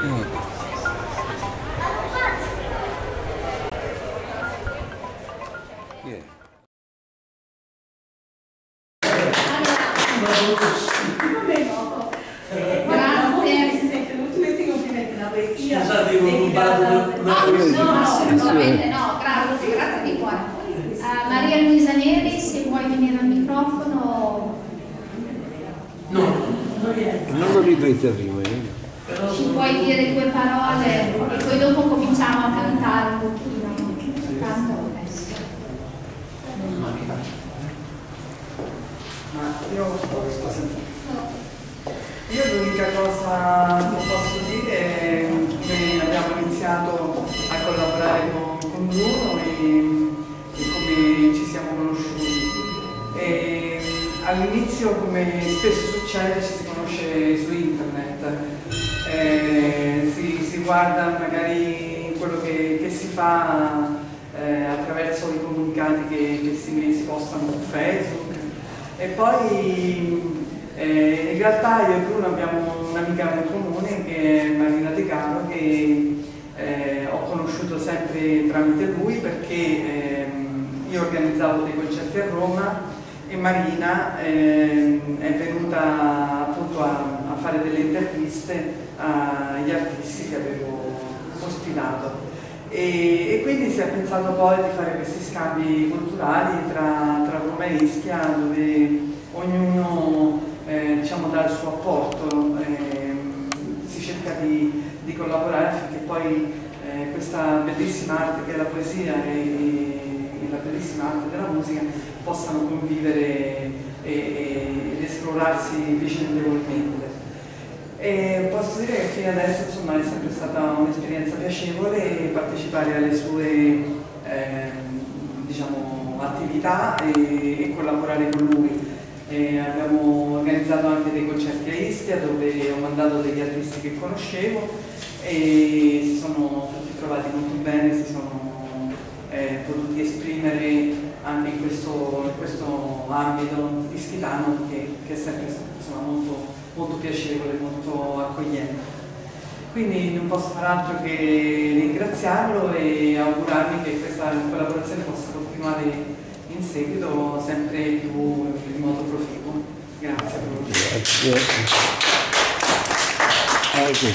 Mm. No, grazie, grazie di cuore. Eh, Maria Luisa Neri, se vuoi venire al microfono. No, non lo ripeto prima. Ci puoi dire due parole e poi dopo cominciamo a cantare un pochino. Adesso. Ma io, io l'unica cosa che posso dire è che abbiamo iniziato a collaborare con, con Bruno e, e come ci siamo conosciuti. E, all'inizio, come spesso succede, ci si conosce su internet, eh, si, si, guarda magari quello che, che si fa eh, attraverso i comunicati che, che si, si postano su Facebook. E poi eh, in realtà io e Bruno abbiamo un'amica in comune che è Marina De Caro che eh, ho conosciuto sempre tramite lui perché ehm, io organizzavo dei concerti a Roma e Marina ehm, è venuta appunto a, a, fare delle interviste agli artisti che avevo ospitato. E, e, quindi si è pensato poi di fare questi scambi culturali tra, tra Roma e Ischia dove ognuno eh, diciamo, dà il suo apporto, eh, si cerca di, di, collaborare affinché poi eh, questa bellissima arte che è la poesia e, arte della musica possano convivere ed esplorarsi vicendevolmente. E posso dire che fino adesso insomma, è sempre stata un'esperienza piacevole partecipare alle sue eh, diciamo, attività e, e, collaborare con lui. E abbiamo organizzato anche dei concerti a Ischia dove ho mandato degli artisti che conoscevo e si sono tutti trovati molto bene, si sono eh, potuti esprimere anche in questo, in questo ambito ischitano che, che è sempre insomma, molto molto piacevole, molto accogliente. Quindi non posso far altro che ringraziarlo e augurarmi che questa collaborazione possa continuare in seguito sempre più in modo proficuo. Grazie a. Grazie.